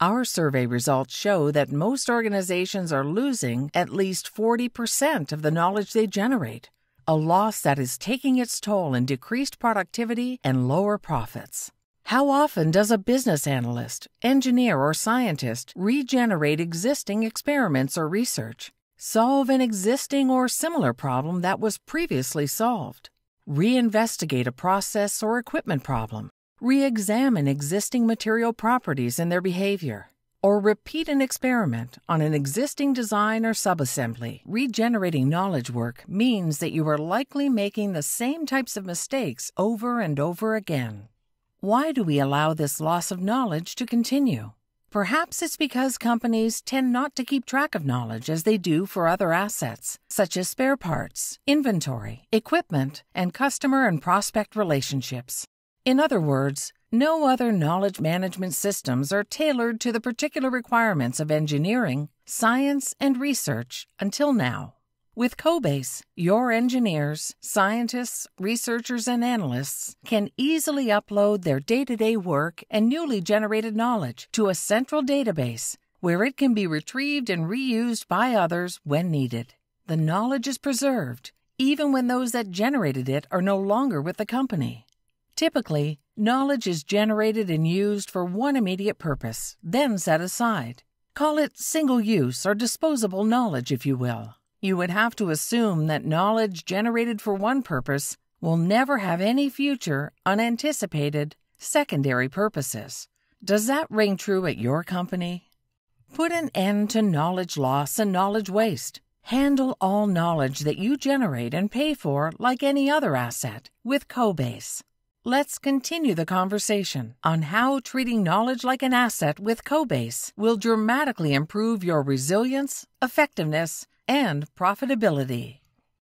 Our survey results show that most organizations are losing at least 40% of the knowledge they generate, a loss that is taking its toll in decreased productivity and lower profits. How often does a business analyst, engineer, or scientist regenerate existing experiments or research, solve an existing or similar problem that was previously solved, reinvestigate a process or equipment problem, re examine existing material properties and their behavior, or repeat an experiment on an existing design or subassembly. Regenerating knowledge work means that you are likely making the same types of mistakes over and over again. Why do we allow this loss of knowledge to continue? Perhaps it's because companies tend not to keep track of knowledge as they do for other assets, such as spare parts, inventory, equipment, and customer and prospect relationships. In other words, no other knowledge management systems are tailored to the particular requirements of engineering, science, and research until now. With CoBase, your engineers, scientists, researchers, and analysts can easily upload their day to day work and newly generated knowledge to a central database where it can be retrieved and reused by others when needed. The knowledge is preserved, even when those that generated it are no longer with the company. Typically, knowledge is generated and used for one immediate purpose, then set aside. Call it single use or disposable knowledge, if you will. You would have to assume that knowledge generated for one purpose will never have any future, unanticipated, secondary purposes. Does that ring true at your company? Put an end to knowledge loss and knowledge waste. Handle all knowledge that you generate and pay for like any other asset with CoBase. Let's continue the conversation on how treating knowledge like an asset with CoBase will dramatically improve your resilience, effectiveness, and profitability.